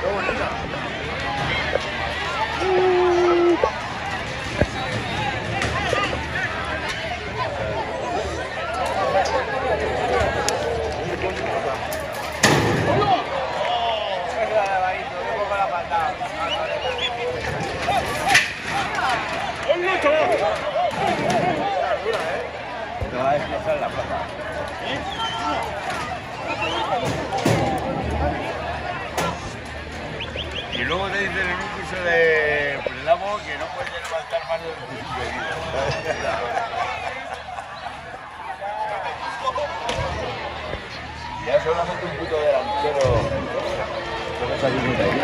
等我一下。Que no puedes levantar más de 25 kilos. Ya solamente un puto delantero puede salir de ahí.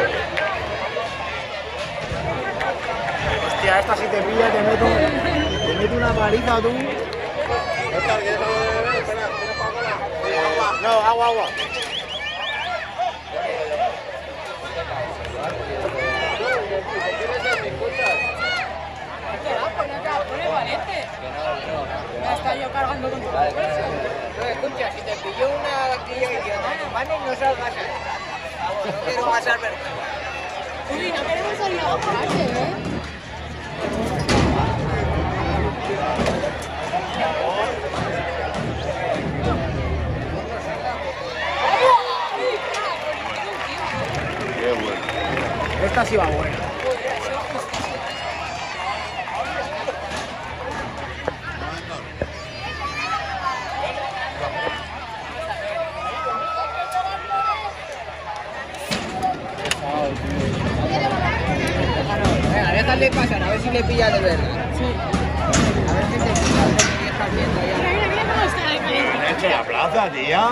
Hostia, esta si te pilla te meto, te meto una paliza tú. No, agua, agua. No, escucha, si te pilló una vaquilla que diga, no, mano, no salgas. No quiero pasar vergüenza. Uy, no queremos salir a ¿eh? Qué bueno. Esta sí va buena. Venga, déjale pasar, a ver si le pilla de verdad. A ver Mira, mira, mira cómo está. ¿Qué hecho la plaza, tía?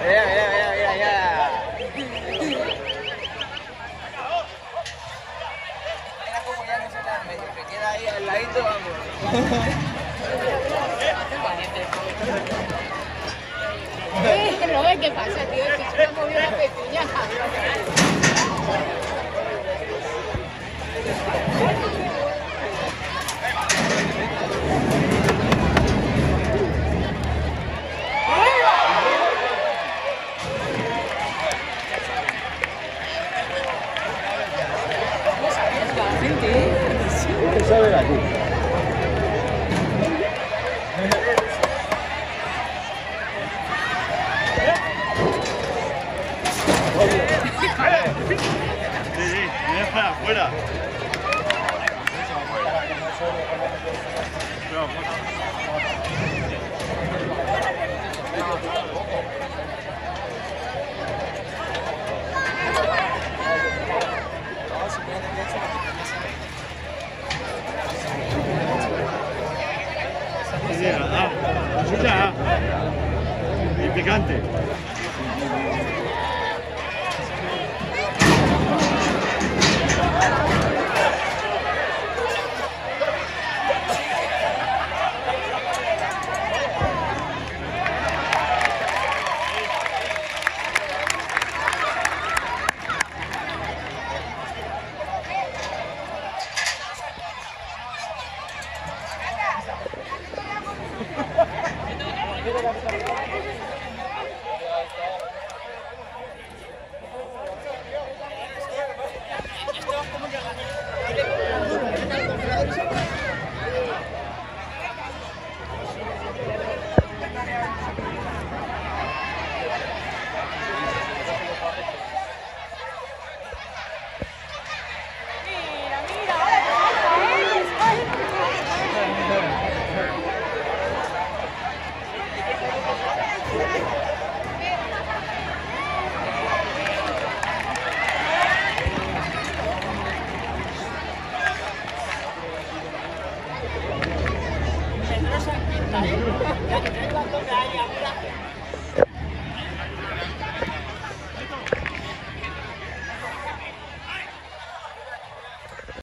Mira, mira, mira, mira, mira. Mira cómo ya no se da medio, se queda ahí al ladito, vamos. Robert, ¿qué pasa, tío? Que se me ha movido la pezuña. ¿Qué sabe aquí? fuera, fuera. Sí, ah, ah, picante.